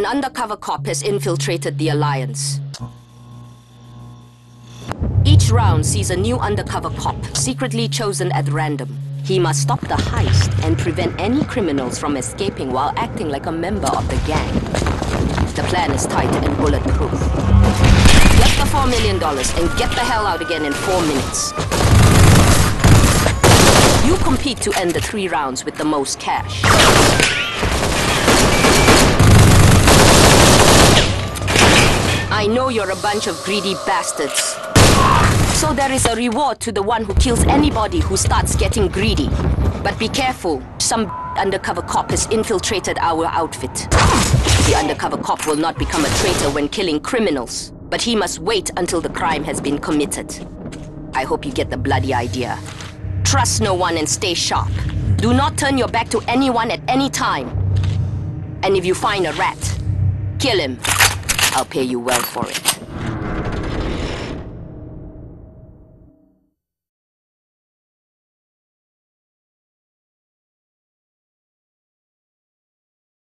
An undercover cop has infiltrated the Alliance. Each round sees a new undercover cop, secretly chosen at random. He must stop the heist and prevent any criminals from escaping while acting like a member of the gang. The plan is tight and bulletproof. Get the $4 million and get the hell out again in four minutes. You compete to end the three rounds with the most cash. Know you're a bunch of greedy bastards. So there is a reward to the one who kills anybody who starts getting greedy. But be careful, some undercover cop has infiltrated our outfit. The undercover cop will not become a traitor when killing criminals, but he must wait until the crime has been committed. I hope you get the bloody idea. Trust no one and stay sharp. Do not turn your back to anyone at any time. And if you find a rat, kill him. I'll pay you well for it.